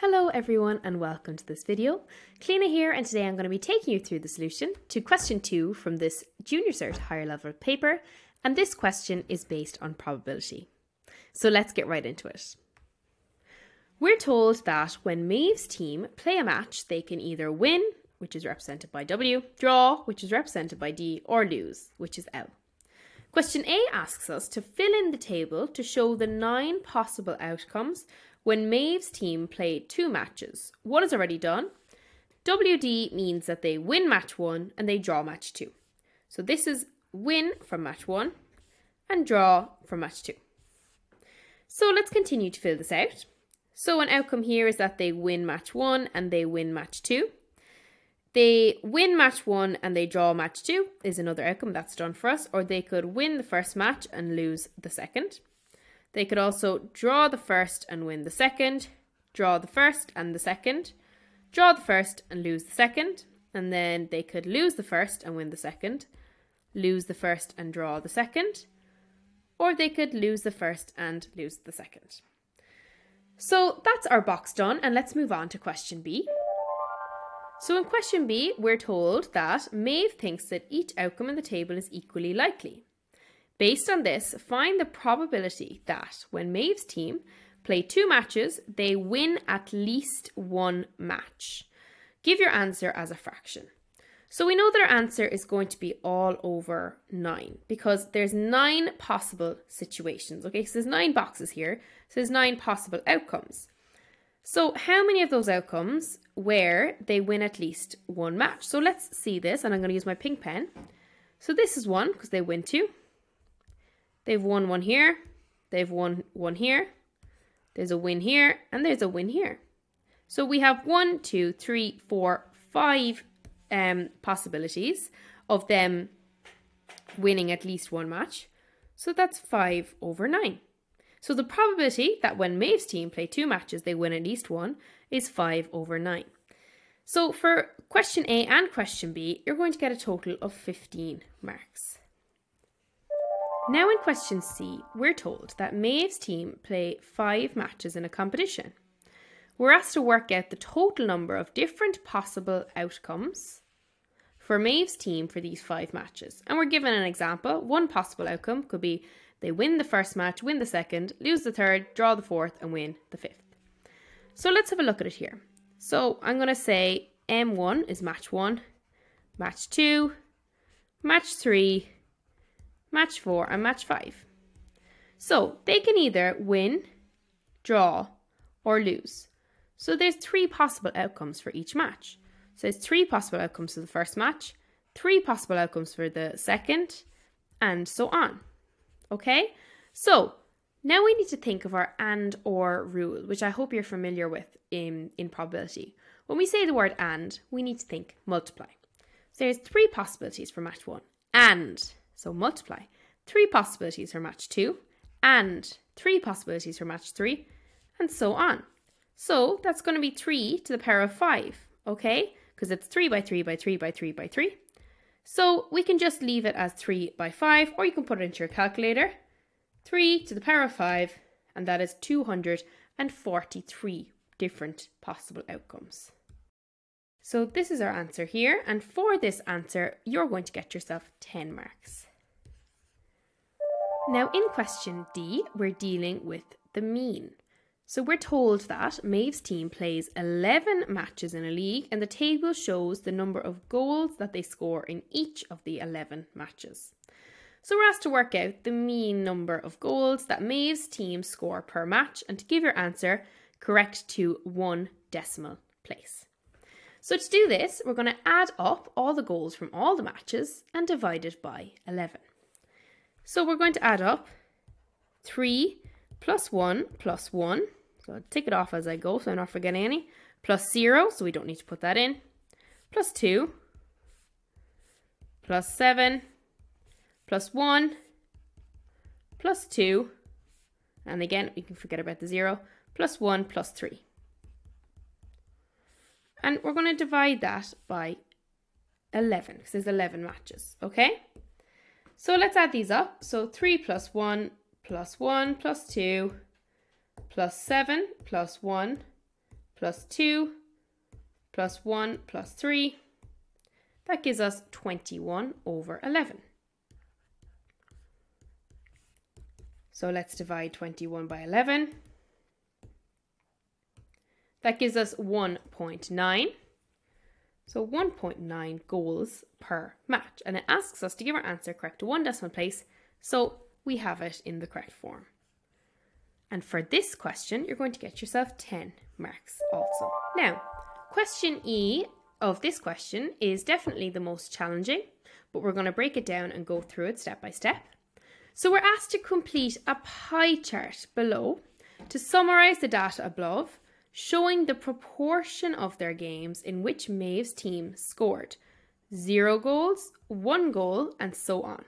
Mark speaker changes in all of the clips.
Speaker 1: Hello everyone and welcome to this video. Cliona here and today I'm going to be taking you through the solution to question 2 from this Junior Cert higher level paper and this question is based on probability. So let's get right into it. We're told that when Maeve's team play a match they can either win, which is represented by W, draw, which is represented by D, or lose, which is L. Question A asks us to fill in the table to show the nine possible outcomes when Maeve's team play two matches. One is already done. WD means that they win match one and they draw match two. So this is win from match one and draw from match two. So let's continue to fill this out. So an outcome here is that they win match one and they win match two. They win match one and they draw match two is another outcome that's done for us, or they could win the first match and lose the second. They could also draw the first and win the second, draw the first and the second, draw the first and lose the second, and then they could lose the first and win the second, lose the first and draw the second, or they could lose the first and lose the second. So that's our box done, and let's move on to question B. So in question B, we're told that Maeve thinks that each outcome in the table is equally likely. Based on this, find the probability that when Maeve's team play two matches, they win at least one match. Give your answer as a fraction. So we know that our answer is going to be all over 9 because there's 9 possible situations. Okay, so there's 9 boxes here. So there's 9 possible outcomes. So how many of those outcomes where they win at least one match? So let's see this and I'm going to use my pink pen. So this is one because they win two. They've won one here. They've won one here. There's a win here. And there's a win here. So we have one, two, three, four, five um, possibilities of them winning at least one match. So that's five over nine. So the probability that when Maeve's team play two matches, they win at least one is five over nine. So for question A and question B, you're going to get a total of 15 marks. Now in question C, we're told that Maeve's team play five matches in a competition. We're asked to work out the total number of different possible outcomes for Maeve's team for these five matches. And we're given an example. One possible outcome could be they win the first match, win the second, lose the third, draw the fourth, and win the fifth. So let's have a look at it here. So I'm going to say M1 is match one, match two, match three, match 4 and match 5. So they can either win, draw or lose. So there's three possible outcomes for each match. So there's three possible outcomes for the first match, three possible outcomes for the second, and so on. Okay? So now we need to think of our and or rule, which I hope you're familiar with in, in probability. When we say the word and, we need to think multiply. So there's three possibilities for match one. And so multiply. Three possibilities for match two, and three possibilities for match three, and so on. So that's going to be 3 to the power of 5, okay? Because it's 3 by 3 by 3 by 3 by 3. So we can just leave it as 3 by 5, or you can put it into your calculator. 3 to the power of 5, and that is 243 different possible outcomes. So this is our answer here, and for this answer, you're going to get yourself 10 marks. Now in question D, we're dealing with the mean. So we're told that Maeve's team plays 11 matches in a league and the table shows the number of goals that they score in each of the 11 matches. So we're asked to work out the mean number of goals that Maeve's team score per match and to give your answer correct to one decimal place. So to do this, we're going to add up all the goals from all the matches and divide it by 11. So we're going to add up 3 plus 1 plus 1. So I'll take it off as I go so I'm not forgetting any. Plus 0, so we don't need to put that in. Plus 2. Plus 7. Plus 1. Plus 2. And again, we can forget about the 0. Plus 1 plus 3. And we're going to divide that by 11 because there's 11 matches, okay? So let's add these up. So 3 plus 1 plus 1 plus 2 plus 7 plus 1 plus 2 plus 1 plus 3. That gives us 21 over 11. So let's divide 21 by 11. That gives us 1.9. So 1.9 goals per match. And it asks us to give our answer correct to one decimal place. So we have it in the correct form. And for this question, you're going to get yourself 10 marks also. Now, question E of this question is definitely the most challenging, but we're going to break it down and go through it step by step. So we're asked to complete a pie chart below to summarise the data above, showing the proportion of their games in which Maeve's team scored. Zero goals, one goal, and so on.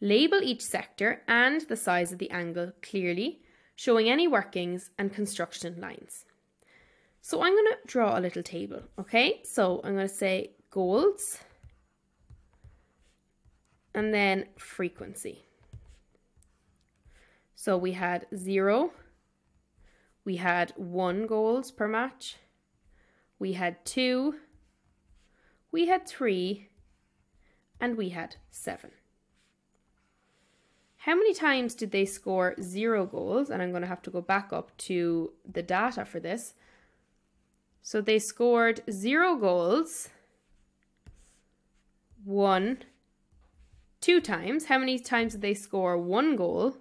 Speaker 1: Label each sector and the size of the angle clearly, showing any workings and construction lines. So I'm going to draw a little table, okay? So I'm going to say goals and then frequency. So we had zero, we had one goals per match, we had two, we had three, and we had seven. How many times did they score zero goals? And I'm going to have to go back up to the data for this. So they scored zero goals, one, two times. How many times did they score one goal?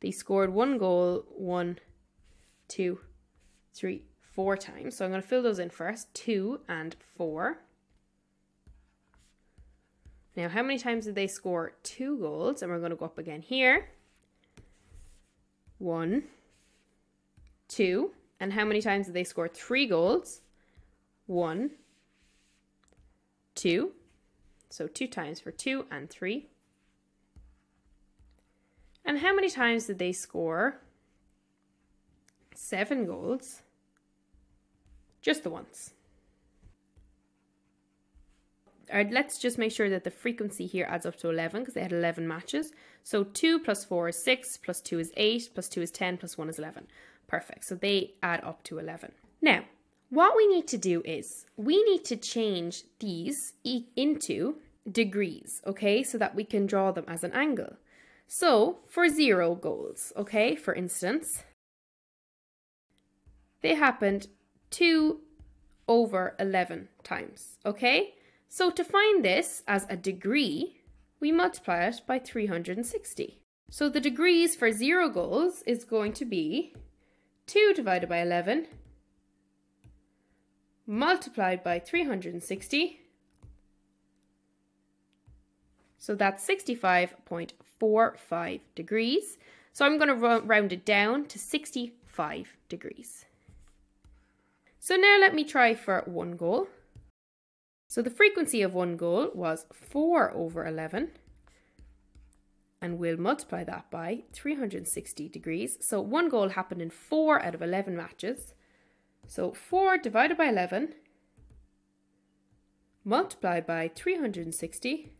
Speaker 1: They scored one goal one, two, three, four times. So I'm going to fill those in first two and four. Now, how many times did they score two goals? And we're going to go up again here. One, two. And how many times did they score three goals? One, two. So two times for two and three. And how many times did they score? Seven goals. Just the once. All right, let's just make sure that the frequency here adds up to 11 because they had 11 matches. So 2 plus 4 is 6, plus 2 is 8, plus 2 is 10, plus 1 is 11. Perfect. So they add up to 11. Now, what we need to do is we need to change these into degrees, okay, so that we can draw them as an angle. So for zero goals, okay, for instance, they happened 2 over 11 times, okay? So to find this as a degree, we multiply it by 360. So the degrees for zero goals is going to be 2 divided by 11 multiplied by 360 so that's 65.45 degrees. So I'm going to round it down to 65 degrees. So now let me try for one goal. So the frequency of one goal was 4 over 11. And we'll multiply that by 360 degrees. So one goal happened in 4 out of 11 matches. So 4 divided by 11 multiplied by 360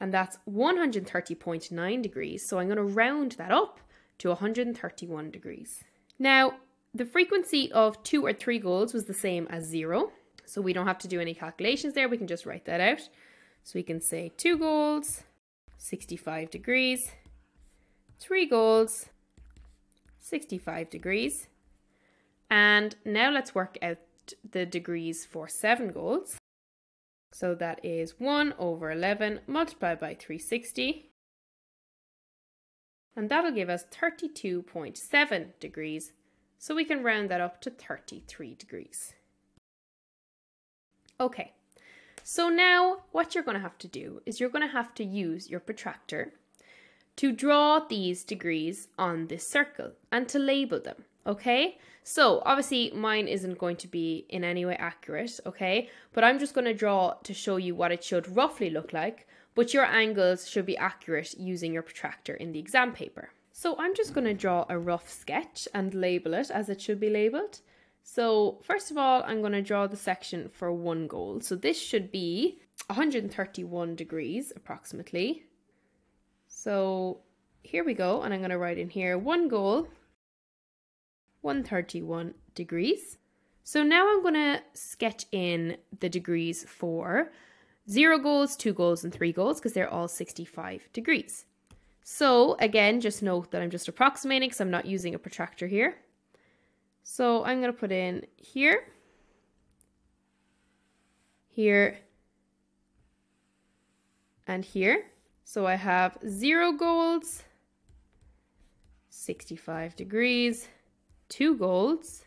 Speaker 1: and that's 130.9 degrees. So I'm going to round that up to 131 degrees. Now, the frequency of two or three goals was the same as zero. So we don't have to do any calculations there. We can just write that out. So we can say two goals, 65 degrees, three goals, 65 degrees. And now let's work out the degrees for seven goals. So that is 1 over 11 multiplied by 360. And that'll give us 32.7 degrees. So we can round that up to 33 degrees. Okay, so now what you're going to have to do is you're going to have to use your protractor to draw these degrees on this circle and to label them okay? So obviously mine isn't going to be in any way accurate, okay? But I'm just going to draw to show you what it should roughly look like, but your angles should be accurate using your protractor in the exam paper. So I'm just going to draw a rough sketch and label it as it should be labelled. So first of all, I'm going to draw the section for one goal. So this should be 131 degrees approximately. So here we go, and I'm going to write in here one goal 131 degrees. So now I'm going to sketch in the degrees for 0 goals, 2 goals, and 3 goals because they're all 65 degrees. So again, just note that I'm just approximating because I'm not using a protractor here. So I'm going to put in here, here, and here. So I have 0 golds, 65 degrees, 2 golds,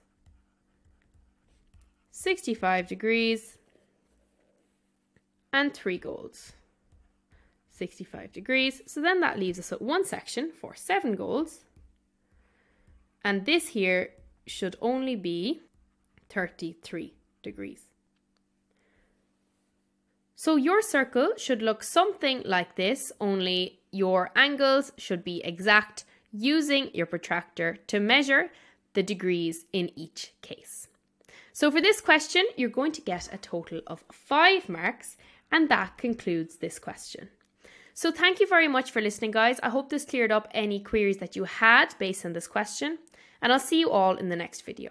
Speaker 1: 65 degrees, and 3 goals. 65 degrees. So then that leaves us at one section for 7 goals. And this here should only be 33 degrees. So your circle should look something like this, only your angles should be exact using your protractor to measure the degrees in each case. So for this question, you're going to get a total of five marks, and that concludes this question. So thank you very much for listening, guys. I hope this cleared up any queries that you had based on this question, and I'll see you all in the next video.